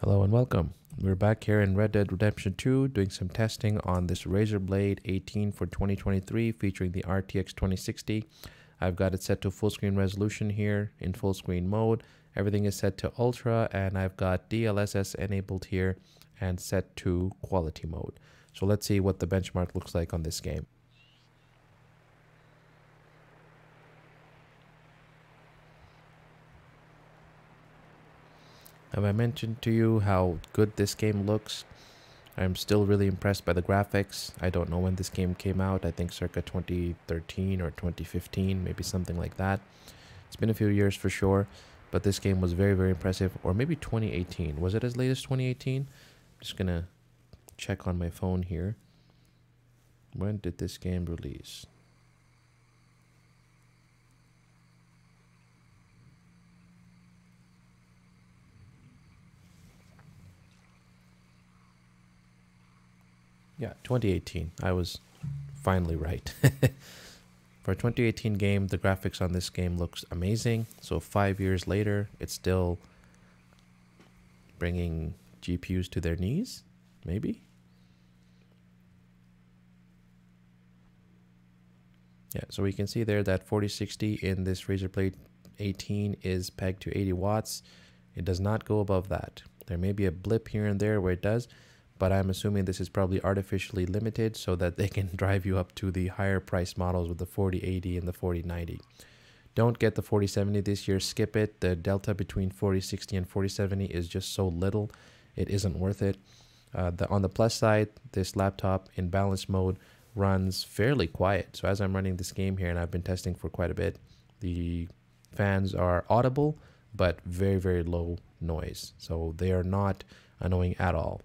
Hello and welcome. We're back here in Red Dead Redemption 2 doing some testing on this Razer Blade 18 for 2023 featuring the RTX 2060. I've got it set to full screen resolution here in full screen mode. Everything is set to ultra and I've got DLSS enabled here and set to quality mode. So let's see what the benchmark looks like on this game. Have I mentioned to you how good this game looks? I'm still really impressed by the graphics. I don't know when this game came out. I think circa 2013 or 2015, maybe something like that. It's been a few years for sure, but this game was very, very impressive. Or maybe 2018. Was it as late as 2018? I'm just going to check on my phone here. When did this game release? Yeah, 2018. I was finally right. For a 2018 game, the graphics on this game looks amazing. So five years later, it's still bringing GPUs to their knees, maybe? Yeah, so we can see there that 4060 in this Razer Blade 18 is pegged to 80 watts. It does not go above that. There may be a blip here and there where it does, but I'm assuming this is probably artificially limited so that they can drive you up to the higher price models with the 4080 and the 4090. Don't get the 4070 this year, skip it. The delta between 4060 and 4070 is just so little, it isn't worth it. Uh, the, on the plus side, this laptop in balance mode runs fairly quiet. So as I'm running this game here and I've been testing for quite a bit, the fans are audible, but very, very low noise. So they are not annoying at all.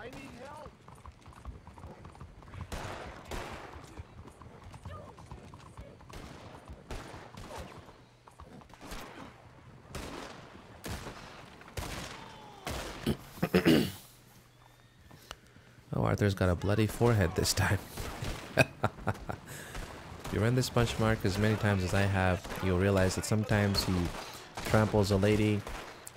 oh, Arthur's got a bloody forehead this time. if you run this benchmark as many times as I have, you'll realize that sometimes he tramples a lady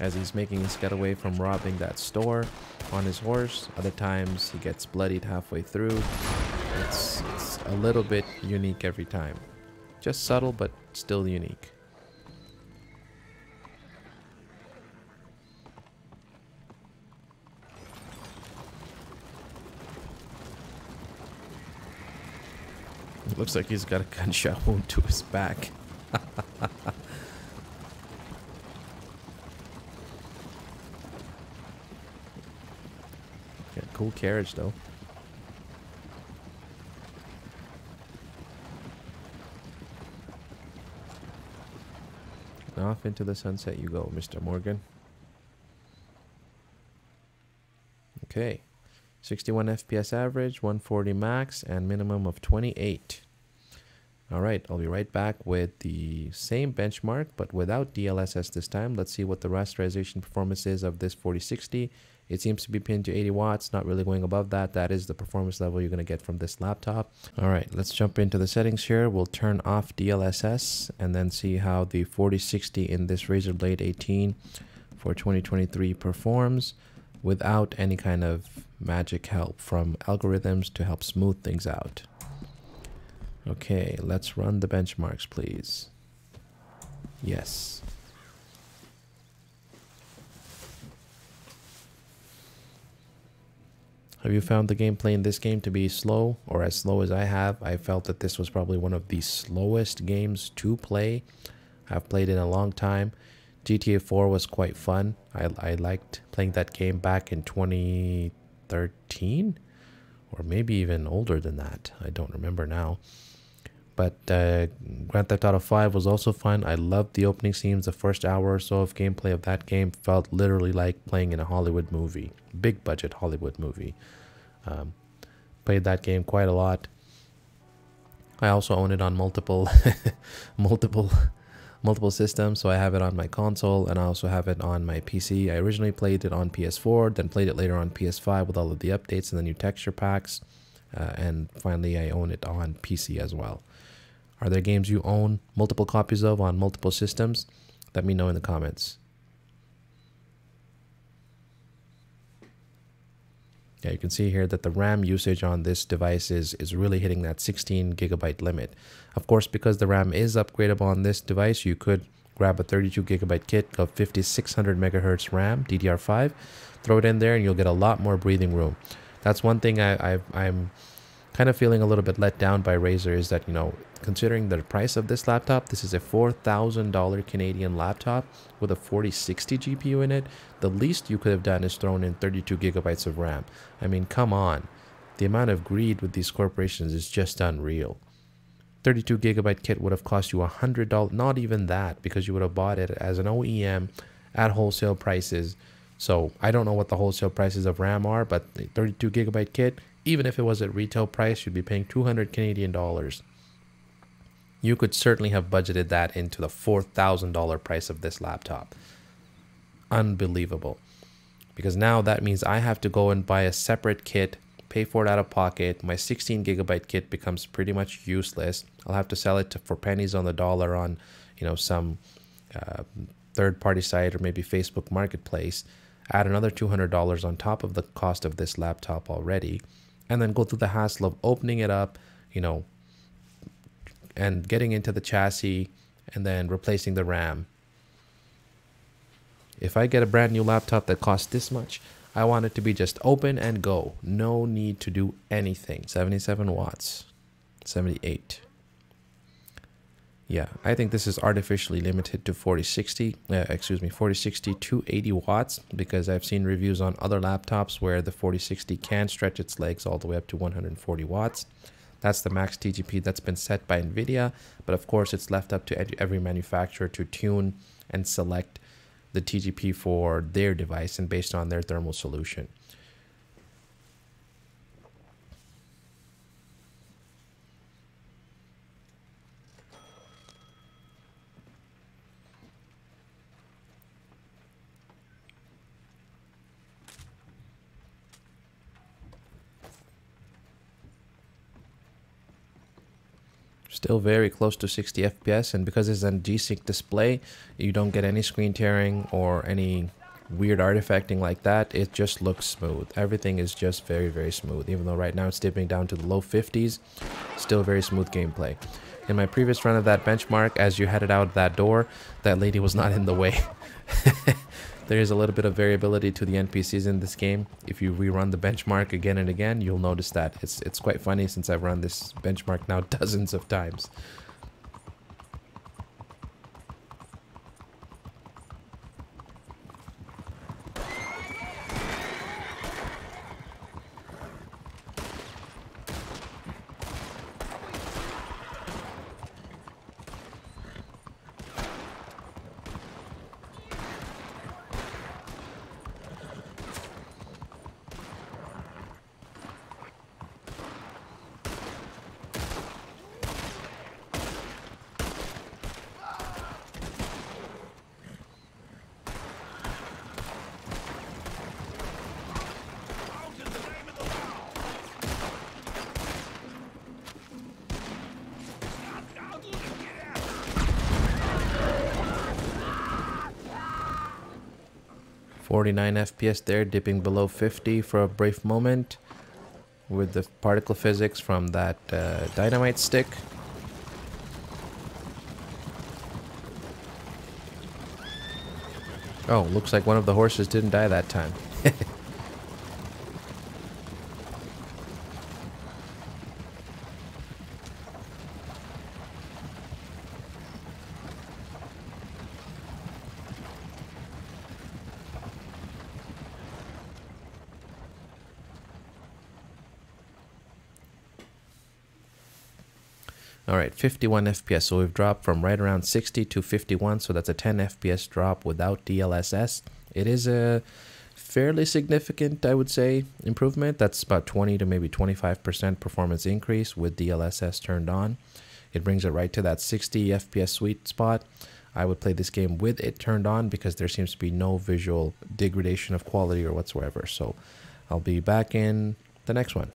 as he's making his getaway from robbing that store on his horse. Other times he gets bloodied halfway through. It's, it's a little bit unique every time. Just subtle, but still unique. It looks like he's got a gunshot wound to his back. yeah, cool carriage though. off into the sunset you go, Mr. Morgan. Okay. 61 FPS average, 140 max, and minimum of 28. All right, I'll be right back with the same benchmark, but without DLSS this time. Let's see what the rasterization performance is of this 4060. It seems to be pinned to 80 watts, not really going above that. That is the performance level you're going to get from this laptop. All right, let's jump into the settings here. We'll turn off DLSS and then see how the 4060 in this Razer Blade 18 for 2023 performs without any kind of magic help from algorithms to help smooth things out. Okay, let's run the benchmarks, please. Yes. Have you found the gameplay in this game to be slow or as slow as I have? I felt that this was probably one of the slowest games to play. I've played in a long time. GTA 4 was quite fun. I, I liked playing that game back in 2013 or maybe even older than that. I don't remember now. But uh, Grand Theft Auto 5 was also fun. I loved the opening scenes. The first hour or so of gameplay of that game felt literally like playing in a Hollywood movie, big budget Hollywood movie. Um, played that game quite a lot. I also own it on multiple, multiple, multiple systems. So I have it on my console and I also have it on my PC. I originally played it on PS4, then played it later on PS5 with all of the updates and the new texture packs. Uh, and finally, I own it on PC as well. Are there games you own multiple copies of on multiple systems? Let me know in the comments. Yeah, you can see here that the RAM usage on this device is, is really hitting that 16 gigabyte limit. Of course, because the RAM is upgradable on this device, you could grab a 32 gigabyte kit of 5600 megahertz RAM, DDR5, throw it in there and you'll get a lot more breathing room. That's one thing I, I, I'm kind of feeling a little bit let down by Razer is that, you know, considering the price of this laptop, this is a $4,000 Canadian laptop with a 4060 GPU in it. The least you could have done is thrown in 32 gigabytes of RAM. I mean, come on. The amount of greed with these corporations is just unreal. 32 gigabyte kit would have cost you $100, not even that, because you would have bought it as an OEM at wholesale prices. So I don't know what the wholesale prices of RAM are, but the 32 gigabyte kit, even if it was at retail price, you'd be paying 200 Canadian dollars. You could certainly have budgeted that into the $4,000 price of this laptop. Unbelievable. Because now that means I have to go and buy a separate kit, pay for it out of pocket. My 16 gigabyte kit becomes pretty much useless. I'll have to sell it to, for pennies on the dollar on, you know, some uh, third party site or maybe Facebook Marketplace add another $200 on top of the cost of this laptop already, and then go through the hassle of opening it up, you know, and getting into the chassis and then replacing the RAM. If I get a brand new laptop that costs this much, I want it to be just open and go. No need to do anything. 77 watts, 78. Yeah, I think this is artificially limited to 4060, uh, excuse me, 4060 to 80 watts because I've seen reviews on other laptops where the 4060 can stretch its legs all the way up to 140 watts. That's the max TGP that's been set by NVIDIA, but of course it's left up to every manufacturer to tune and select the TGP for their device and based on their thermal solution. Still very close to 60 FPS and because it's a G-Sync display you don't get any screen tearing or any weird artifacting like that. It just looks smooth. Everything is just very very smooth even though right now it's dipping down to the low 50s still very smooth gameplay. In my previous run of that benchmark as you headed out that door that lady was not in the way There is a little bit of variability to the NPCs in this game. If you rerun the benchmark again and again, you'll notice that. It's, it's quite funny since I've run this benchmark now dozens of times. 49 FPS there, dipping below 50 for a brief moment with the particle physics from that uh, dynamite stick. Oh, looks like one of the horses didn't die that time. All right, 51 FPS. So we've dropped from right around 60 to 51. So that's a 10 FPS drop without DLSS. It is a fairly significant, I would say, improvement. That's about 20 to maybe 25% performance increase with DLSS turned on. It brings it right to that 60 FPS sweet spot. I would play this game with it turned on because there seems to be no visual degradation of quality or whatsoever. So I'll be back in the next one.